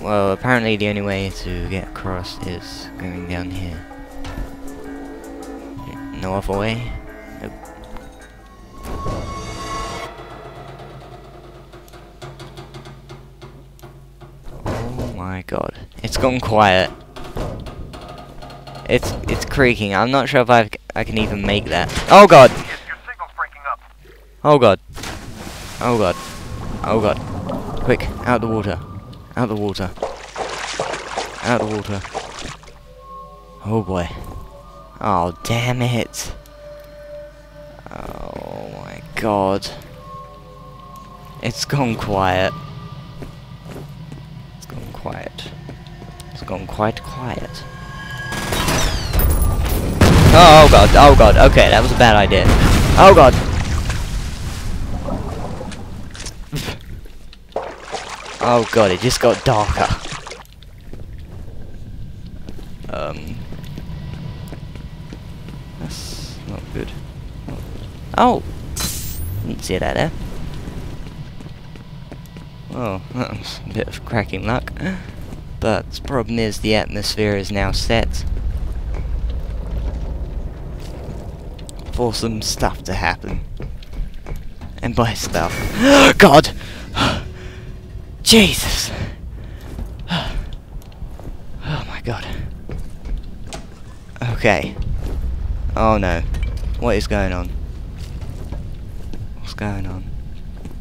Well, apparently the only way to get across is going down here. No other way? Nope. Oh my god. It's gone quiet. It's it's creaking. I'm not sure if I I can even make that. Oh god. Your signal's breaking up. Oh god. Oh god. Oh god. Quick, out the water. Out the water. Out the water. Oh boy. Oh damn it. Oh my god. It's gone quiet. It's gone quiet. It's gone quite quiet. Oh, oh god, oh god, okay, that was a bad idea. Oh god. Oh god, it just got darker. Um. That's not good. Oh! Didn't see that there. Oh, that was a bit of cracking luck. But the problem is the atmosphere is now set. For some stuff to happen. And by stuff. God! Jesus! Oh my god. Okay. Oh no. What is going on? What's going on?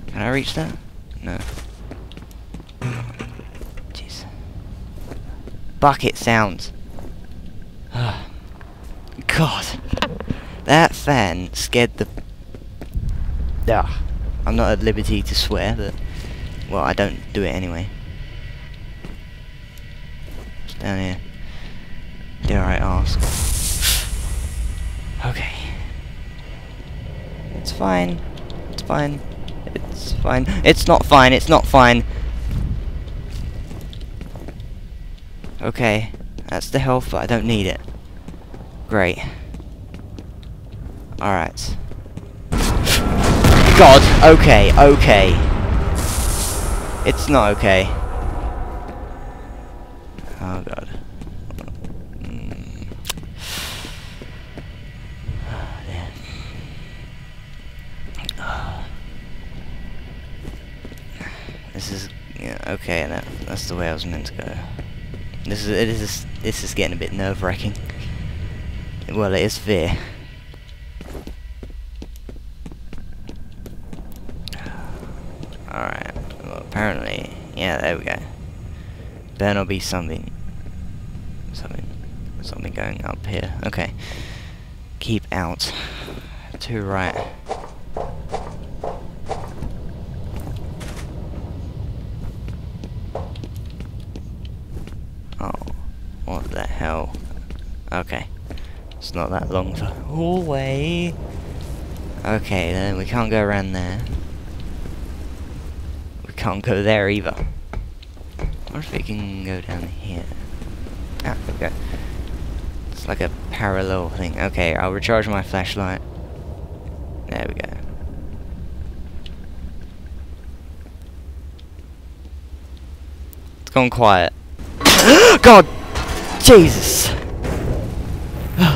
Can I reach that? No. Jeez. Bucket sounds. God. That fan scared the... Ugh. I'm not at liberty to swear, but... Well, I don't do it anyway. It's down here. Dare I ask? Okay. It's fine. It's fine. It's fine. It's not fine. It's not fine. Okay. That's the health, but I don't need it. Great. Alright. God! Okay, okay. It's not okay. Oh god. This is yeah, okay. That that's the way I was meant to go. This is it is this is getting a bit nerve wracking. Well, it is fear. Alright. Well, apparently, yeah. There we go. Then there'll be something, something, something going up here. Okay. Keep out. To right. Oh, what the hell? Okay. It's not that long hallway. Okay, then we can't go around there. We can't go there either. What if we can go down here? Ah, there we go. It's like a parallel thing. Okay, I'll recharge my flashlight. There we go. It's gone quiet. God! Jesus!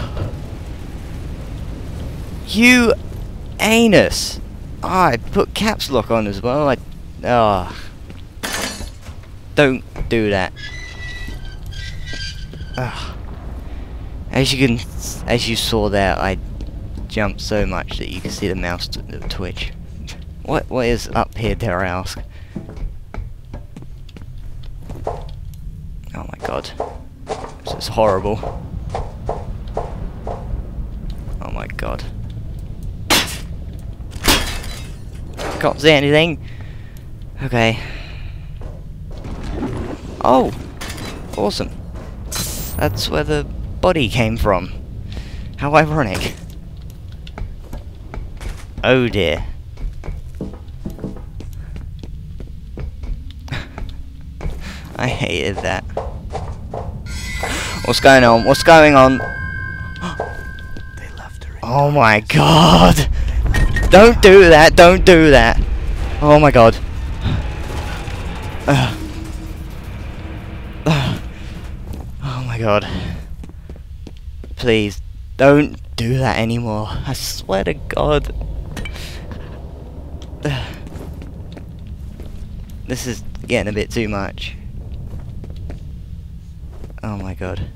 you anus! Ah, I put caps lock on as well. I. Ah. Don't do that. Ah. As you can, as you saw there, I jumped so much that you can see the mouse twitch. What what is up here, dare I ask? Oh my god. This is horrible. Oh my god. Can't see anything. Okay. Oh! Awesome. That's where the body came from. How ironic. Oh dear. I hated that. What's going on? What's going on? They left her in Oh my god! Don't do that! Don't do that! Oh my god. Ugh. My god. Please, don't do that anymore. I swear to god. This is getting a bit too much. Oh my god.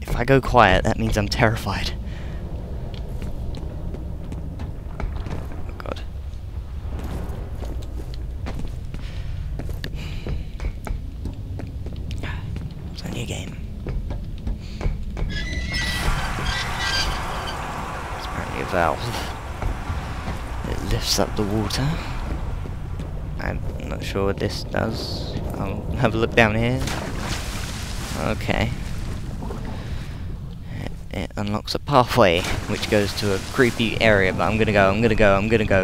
If I go quiet, that means I'm terrified. Oh god. It's only a game. It's apparently a valve. It lifts up the water. I'm not sure what this does. I'll have a look down here. Okay. It, unlocks a pathway which goes to a creepy area, but I'm gonna go, I'm gonna go, I'm gonna go.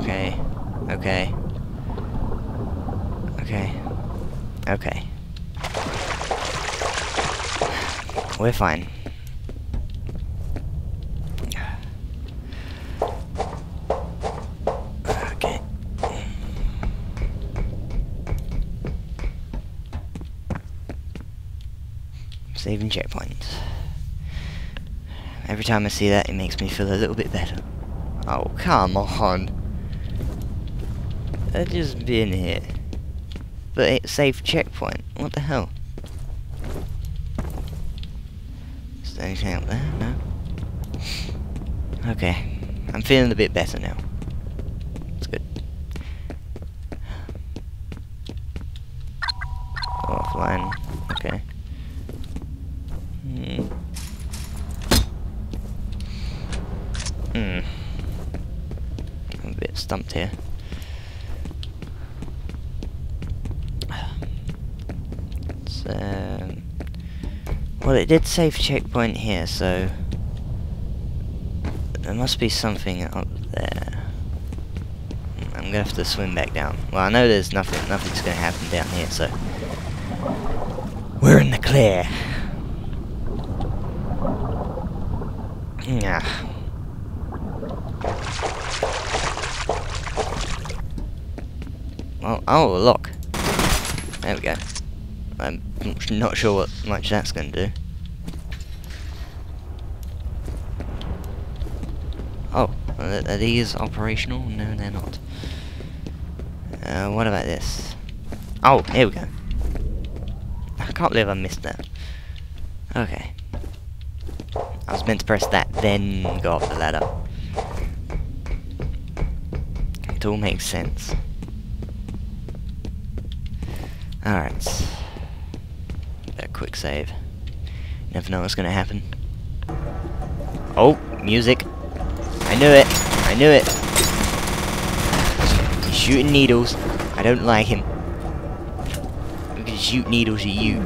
Okay. Okay. Okay. Okay. We're fine. Okay. Saving checkpoints. Every time I see that, it makes me feel a little bit better. Oh, come on. I've just been here. But it's safe checkpoint. What the hell? Is there anything out there? No? Okay. I'm feeling a bit better now. It's good. Offline. Stumped here. Well, it did save checkpoint here, so there must be something up there. I'm gonna have to swim back down. Well, I know there's nothing, nothing's gonna happen down here, so we're in the clear. Yeah. Oh, a lock. There we go. I'm not sure what much that's going to do. Oh, are are these operational? No, they're not. Uh, what about this? Oh, here we go. I can't believe I missed that. Okay. I was meant to press that, then go up the ladder. It all makes sense. Alright. A quick save. Never know what's gonna happen. Oh, music. I knew it. I knew it. He's shooting needles. I don't like him. I'm gonna shoot needles at you.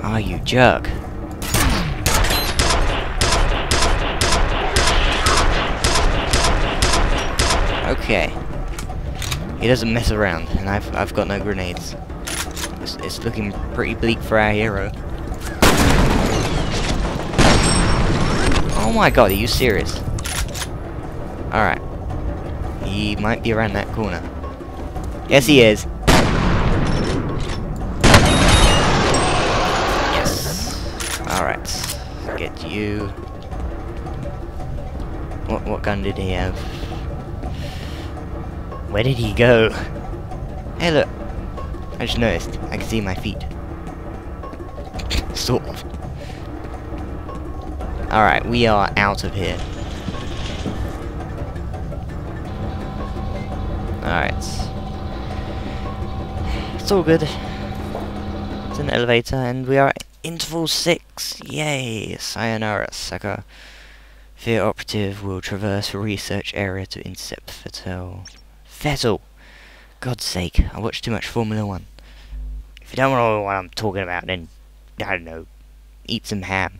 Ah, oh, you jerk. Okay. He doesn't mess around, and I've I've got no grenades. It's, it's looking pretty bleak for our hero. Oh my god, are you serious? Alright. He might be around that corner. Yes, he is. Yes. Alright. Get you. What, what gun did he have? Where did he go? Hey look. I just noticed. I can see my feet. sort of. Alright, we are out of here. Alright. It's all good. It's an elevator, and we are at interval 6. Yay! Sayonara, sucker. Fear operative will traverse research area to intercept Fettel. Vettel! God's sake, I watch too much Formula 1. If you don't know what I'm talking about, then, I don't know, eat some ham.